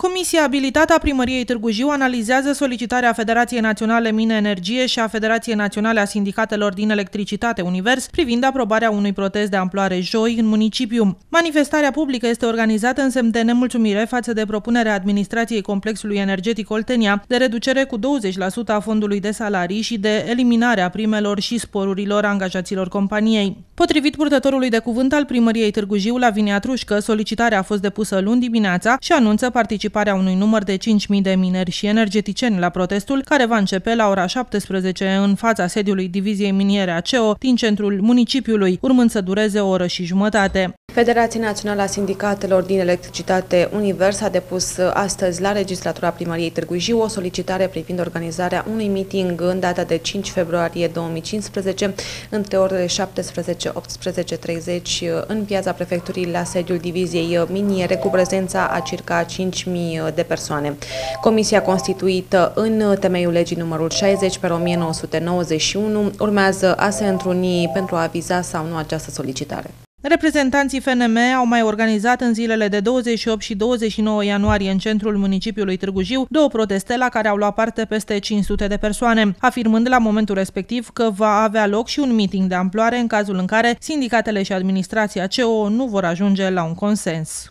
Comisia abilitată a Primăriei Târgu Jiu analizează solicitarea Federației Naționale Mine Energie și a Federației Naționale a Sindicatelor din Electricitate Univers privind aprobarea unui protest de amploare joi în municipiu. Manifestarea publică este organizată în semn de nemulțumire față de propunerea administrației complexului energetic Oltenia de reducere cu 20% a fondului de salarii și de eliminarea primelor și sporurilor angajaților companiei. Potrivit purtătorului de cuvânt al Primăriei Târgu Jiu, Lavinia Trușcă, solicitarea a fost depusă luni dimineața și anunță participarea unui număr de 5.000 de mineri și energeticieni la protestul, care va începe la ora 17 în fața sediului Diviziei Miniere ACEO din centrul municipiului, urmând să dureze o oră și jumătate. Federația Națională a Sindicatelor din Electricitate Univers a depus astăzi la Legislatura Primăriei Târgu Jiu o solicitare privind organizarea unui meeting în data de 5 februarie 2015 între orele 17-18.30 în piața prefecturii la sediul Diviziei Miniere cu prezența a circa 5.000 de persoane. Comisia constituită în temeiul legii numărul 60 pe 1991 urmează a se întruni pentru a aviza sau nu această solicitare. Reprezentanții FNM au mai organizat în zilele de 28 și 29 ianuarie în centrul municipiului Târgu Jiu două proteste la care au luat parte peste 500 de persoane, afirmând la momentul respectiv că va avea loc și un meeting de amploare în cazul în care sindicatele și administrația CO nu vor ajunge la un consens.